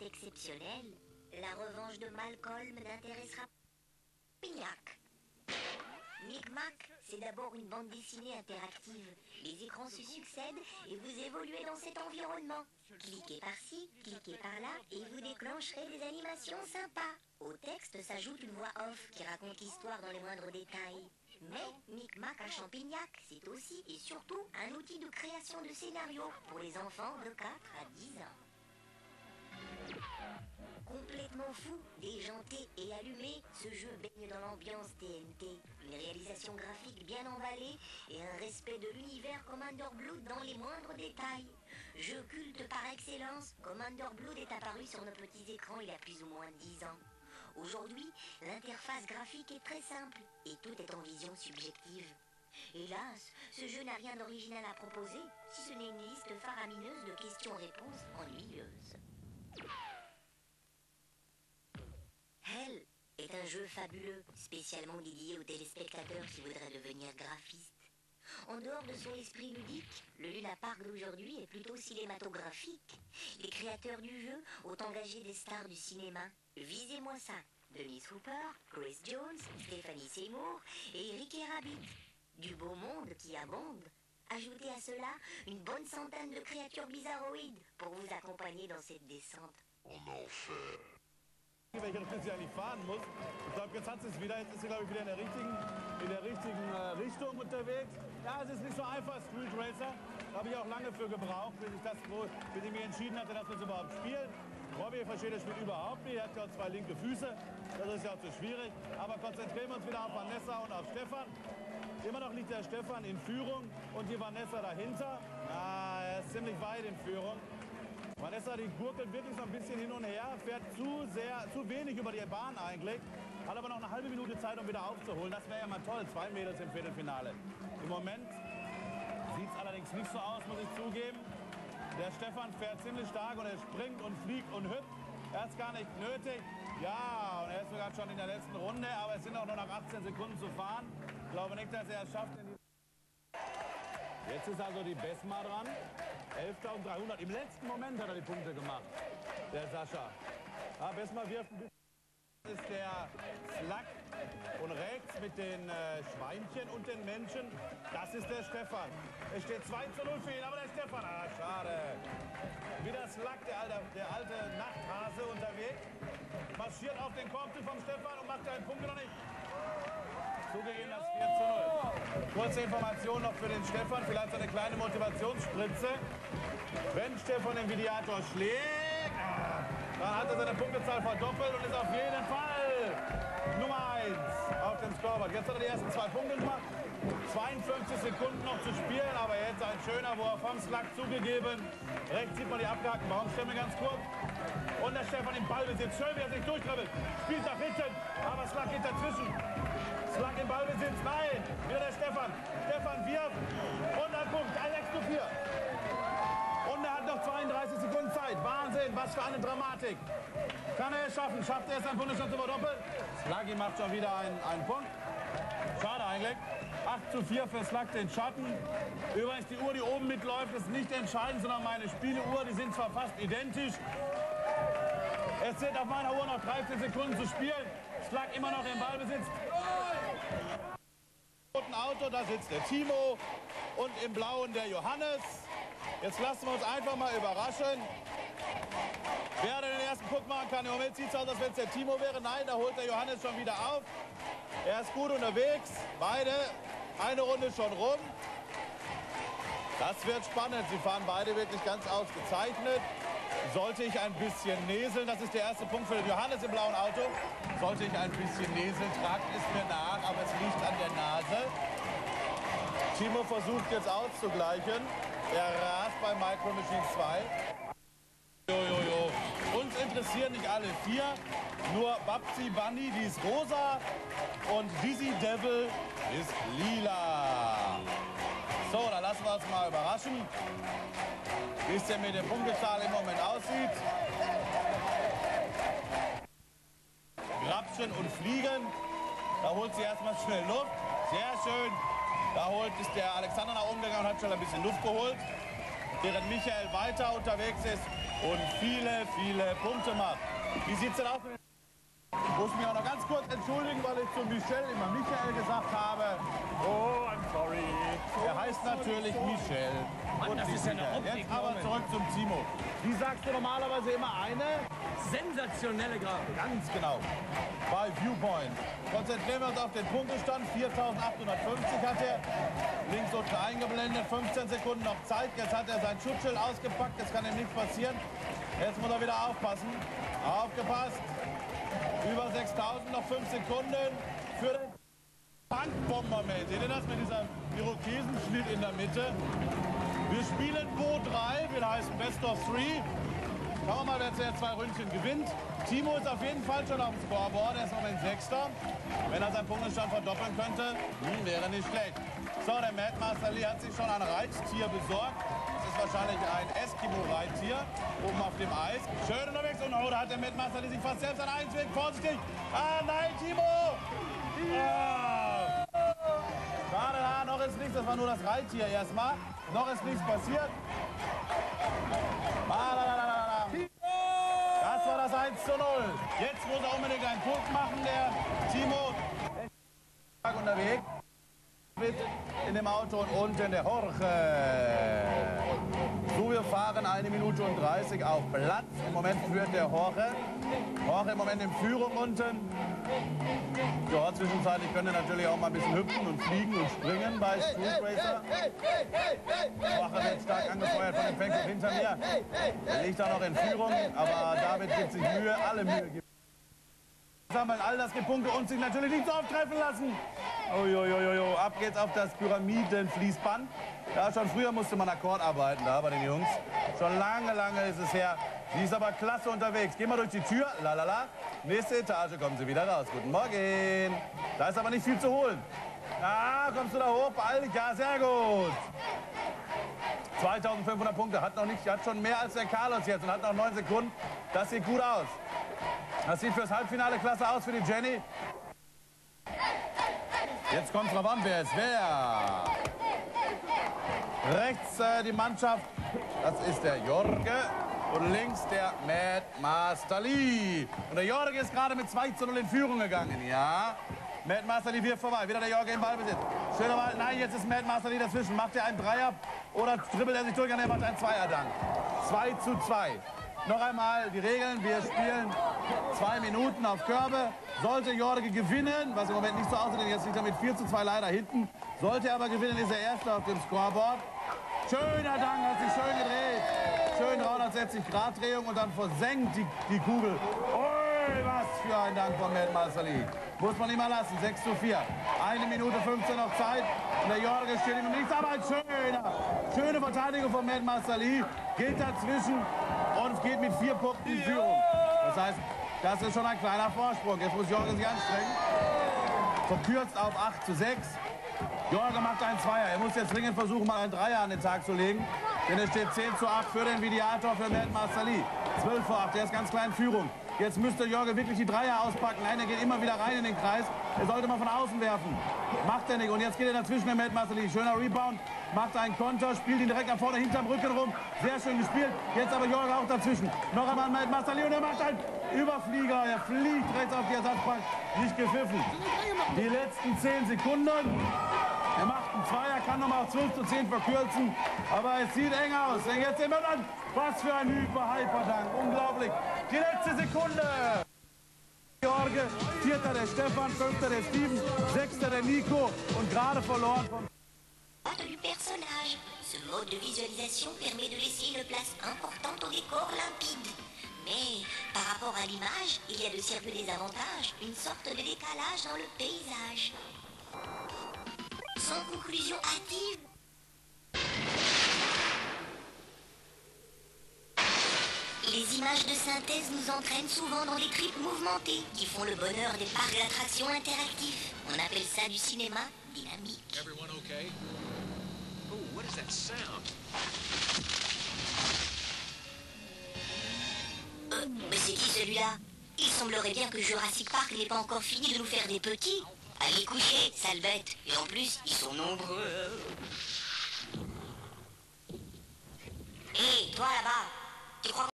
est exceptionnelle. La revanche de Malcolm n'intéressera Pignac. Micmac, c'est d'abord une bande dessinée interactive. Les écrans se succèdent et vous évoluez dans cet environnement. Cliquez par-ci, cliquez par-là et vous déclencherez des animations sympas. Au texte s'ajoute une voix off qui raconte l'histoire dans les moindres détails. Mais Micmac à Champignac, c'est aussi et surtout un outil de création de scénarios pour les enfants de 4 à 10 ans. Complètement fou, déjanté et allumé, ce jeu baigne dans l'ambiance TNT. Une réalisation graphique bien emballée et un respect de l'univers Commander Blood dans les moindres détails. Jeu culte par excellence, Commander Blood est apparu sur nos petits écrans il y a plus ou moins 10 ans. Aujourd'hui, l'interface graphique est très simple et tout est en vision subjective. Hélas, ce jeu n'a rien d'original à proposer, si ce n'est une liste faramineuse de questions-réponses ennuyeuses. Un jeu fabuleux, spécialement dédié aux téléspectateurs qui voudraient devenir graphistes. En dehors de son esprit ludique, le Luna Park d'aujourd'hui est plutôt cinématographique. Les créateurs du jeu ont engagé des stars du cinéma. Visez-moi ça. Denise Hooper, Chris Jones, Stephanie Seymour et Ricky Rabbit. Du beau monde qui abonde. Ajoutez à cela une bonne centaine de créatures bizarroïdes pour vous accompagner dans cette descente. En enfer. Welche Richtung sie eigentlich fahren muss. Ich glaube, jetzt hat sie es wieder. Jetzt ist sie, glaube ich, wieder in der richtigen, in der richtigen äh, Richtung unterwegs. Ja, es ist nicht so einfach, Street Racer. Da habe ich auch lange für gebraucht, bis ich, das, bis ich mir entschieden hatte, dass wir es überhaupt spielen. Robbie versteht das Spiel überhaupt nicht. Er hat ja zwei linke Füße. Das ist ja auch zu schwierig. Aber konzentrieren wir uns wieder auf Vanessa und auf Stefan. Immer noch liegt der Stefan in Führung und die Vanessa dahinter. Ah, er ist ziemlich weit in Führung. Vanessa, die gurkelt wirklich so ein bisschen hin und her, fährt zu sehr, zu wenig über die Bahn eigentlich, hat aber noch eine halbe Minute Zeit, um wieder aufzuholen. Das wäre ja mal toll, zwei Mädels im Viertelfinale. Im Moment sieht es allerdings nicht so aus, muss ich zugeben. Der Stefan fährt ziemlich stark und er springt und fliegt und hüpft. Er ist gar nicht nötig. Ja, und er ist sogar schon in der letzten Runde, aber es sind auch nur noch 18 Sekunden zu fahren. Ich glaube nicht, dass er es schafft. Jetzt ist also die Besma dran. 11.300. Im letzten Moment hat er die Punkte gemacht, der Sascha. Ja, Besma wirft ein. Das ist der Slack und rechts mit den äh, Schweinchen und den Menschen, das ist der Stefan. Es steht 2 zu 0 für ihn, aber der Stefan, ah, schade. Wieder Slack, der alte, der alte Nachthase unterwegs, marschiert auf den Korb vom Stefan und macht einen Punkt noch nicht. Zugegeben das 4 zu 0. Kurze Information noch für den Stefan, vielleicht eine kleine Motivationsspritze. Wenn Stefan den Mediator schlägt, dann hat er seine Punktezahl verdoppelt und ist auf jeden Fall Nummer 1 auf dem Scoreboard. Jetzt hat er die ersten zwei Punkte gemacht. 52 Sekunden noch zu spielen, aber jetzt ein schöner Wurf vom Slack zugegeben. Rechts sieht man die abgehackten Baumstämme ganz kurz. Und der Stefan im Ballbesitz. Schön, wie er sich durchkribbelt. Spielt nach hinten, aber Slack geht dazwischen. Slack im Ballbesitz. Nein, wieder der Stefan. Stefan wirft und ein Punkt. 1 zu 4. Und er hat noch 32 Sekunden Zeit. Wahnsinn, was für eine Dramatik. Kann er es schaffen? Schafft er es, einen Bundesstand zu verdoppeln? Sluggy macht schon wieder einen, einen Punkt. Schade eigentlich. 8 zu 4 für Slug den Schatten. Übrigens, die Uhr, die oben mitläuft, ist nicht entscheidend, sondern meine Spieleuhr. Die sind zwar fast identisch. Es sind auf meiner Uhr noch 13 Sekunden zu spielen. Slug immer noch im Ballbesitz. Im roten Auto, da sitzt der Timo und im blauen der Johannes. Jetzt lassen wir uns einfach mal überraschen. Wer den ersten Puck machen kann, im Moment sieht es aus, als wenn es der Timo wäre. Nein, da holt der Johannes schon wieder auf. Er ist gut unterwegs. Beide eine Runde schon rum. Das wird spannend. Sie fahren beide wirklich ganz ausgezeichnet. Sollte ich ein bisschen näseln, das ist der erste Punkt für den Johannes im blauen Auto. Sollte ich ein bisschen näseln, tragt es mir nach, aber es liegt an der Nase. Timo versucht jetzt auszugleichen. Er rast bei Micro Machine 2. Interessieren nicht alle vier, nur Babsi Bunny, die ist rosa und Dizzy Devil ist lila. So, dann lassen wir uns mal überraschen, wie es denn mit der Punktezahl im Moment aussieht. Grapschen und Fliegen. Da holt sie erstmal schnell Luft. Sehr schön. Da holt ist der Alexander nach oben gegangen und hat schon ein bisschen Luft geholt. Während Michael weiter unterwegs ist und viele, viele Punkte macht. Wie sieht es denn aus? Ich muss mich auch noch ganz kurz entschuldigen, weil ich zu Michel immer Michael gesagt habe. Oh, I'm sorry. Er heißt natürlich Michel. Mann, das ist ja eine Optik. Jetzt aber zurück zum Timo. Wie sagst du normalerweise immer eine? Sensationelle Grafik. Ganz genau. Bei Viewpoint. Konzentrieren wir uns auf den Punktestand. 4.850 hat er. Links unten eingeblendet. 15 Sekunden noch Zeit. Jetzt hat er sein Schutzschild ausgepackt. Jetzt kann ihm nichts passieren. Jetzt muss er wieder aufpassen. Aufgepasst. Über 6.000, noch 5 Sekunden für den Tankbombermate. Seht ihr das mit dieser Irokesenschnitt in der Mitte? Wir spielen Bo 3, will heißen Best of 3. Schauen wir mal, wer zuerst zwei Ründchen gewinnt. Timo ist auf jeden Fall schon auf dem Scoreboard, er ist im Moment Sechster. Wenn er seinen Punktestand verdoppeln könnte, hm, wäre nicht schlecht. So, der Mad Master Lee hat sich schon ein Reittier besorgt. Das ist wahrscheinlich ein Eskimo-Reittier oben auf dem Eis. Schön unterwegs und oh, da hat der Mad Master Lee sich fast selbst an einen Weg. Vorsichtig! Ah, nein, Timo! Ah. Schade, ah, noch ist nichts, das war nur das Reittier erstmal. Noch ist nichts passiert. 1 zu 0. Jetzt muss er unbedingt einen Punkt machen, der Timo. Er unterwegs. Mit in dem Auto und unten der Jorge. So, wir fahren eine Minute und 30 auf Platz. Im Moment führt der Jorge. Jorge im Moment in Führung unten. Ja, zwischenzeitlich könnte er natürlich auch mal ein bisschen hüpfen und fliegen und springen bei Street Racer. Wache wird stark angefeuert von dem Fenster hinter mir. Er liegt da noch in Führung, aber David gibt sich Mühe, alle Mühe gibt. Sammeln all das Gepunkte und sich natürlich nicht so auftreffen lassen. Uiuiuiui, ab geht's auf das Pyramidenfließband. Ja, schon früher musste man Akkord arbeiten da bei den Jungs. Schon lange, lange ist es her. Sie ist aber klasse unterwegs. Geh mal durch die Tür. Lalala. Nächste Etage, kommen Sie wieder raus. Guten Morgen. Da ist aber nicht viel zu holen. Ah, kommst du da hoch? Dich. Ja, sehr gut. 2500 Punkte. Hat noch nicht, hat schon mehr als der Carlos jetzt und hat noch 9 Sekunden. Das sieht gut aus. Das sieht fürs Halbfinale klasse aus für die Jenny. Jetzt kommt drauf an, wer ist wer. Rechts äh, die Mannschaft, das ist der Jorge. Und links der Mad Master Lee. Und der Jorge ist gerade mit 2 zu 0 in Führung gegangen, ja. Mad Master Lee wird vorbei. Wieder der Jorge im Ballbesitz. Schöner Ball. Nein, jetzt ist Mad Master Lee dazwischen. Macht er einen Dreier oder dribbelt er sich durch? Und er macht einen Zweier dann. 2 zu 2. Noch einmal die Regeln. Wir spielen zwei Minuten auf Körbe. Sollte Jorge gewinnen, was im Moment nicht so aussieht, denn jetzt liegt er mit 4 zu 2 leider hinten. Sollte er aber gewinnen, ist er Erster auf dem Scoreboard. Schöner Dank, hat sich schön gedreht. Schön 360 Grad Drehung und dann versenkt die, die Kugel. Ui, was für ein Dank von Master Lee. Muss man nicht mal lassen, 6 zu 4. Eine Minute 15 noch Zeit. Und der Jorge steht ihm nichts, aber ein schöner, schöne Verteidigung von Master Lee. Geht dazwischen und geht mit vier Punkten in Führung. Das heißt, das ist schon ein kleiner Vorsprung. Jetzt muss Jorge sich anstrengen. Verkürzt auf 8 zu 6. Jorge macht einen Zweier. Er muss jetzt dringend versuchen, mal einen Dreier an den Tag zu legen. Denn es steht 10 zu 8 für den Videator für Master Lee. 12 vor 8, der ist ganz klein in Führung. Jetzt müsste Jorge wirklich die Dreier auspacken. Nein, er geht immer wieder rein in den Kreis. Er sollte mal von außen werfen. Macht er nicht. Und jetzt geht er dazwischen, der Master Lee. Schöner Rebound, macht einen Konter, spielt ihn direkt nach vorne, hinterm Rücken rum. Sehr schön gespielt. Jetzt aber Jorge auch dazwischen. Noch einmal Master Lee und er macht einen Überflieger. Er fliegt rechts auf die Ersatzbank. Nicht gepfiffen. Die letzten 10 Sekunden. Er Zweier, kann nochmal auf 12 zu 10 verkürzen. Aber es sieht eng aus. Denn jetzt wir dann, was für ein Hyper-Hyper-Dank. Unglaublich. Die letzte Sekunde. Jorge, vierter der Stefan, fünfter der Steven, sechster der Nico und gerade verloren personnage. Ce mode de visualisation permet de laisser une place importante au décor limpide. Mais par rapport à l'image, il y a de peu désavantages, une sorte de décalage dans le paysage. Sans conclusion hâtive. Les images de synthèse nous entraînent souvent dans des trips mouvementés qui font le bonheur des parcs d'attractions interactifs. On appelle ça du cinéma dynamique. Everyone okay? Oh, what is that sound? Euh, mais c'est qui celui-là? Il semblerait bien que Jurassic Park n'ait pas encore fini de nous faire des petits. Allez coucher, sale bête. Et en plus, ils sont nombreux. Hé, toi là-bas, tu crois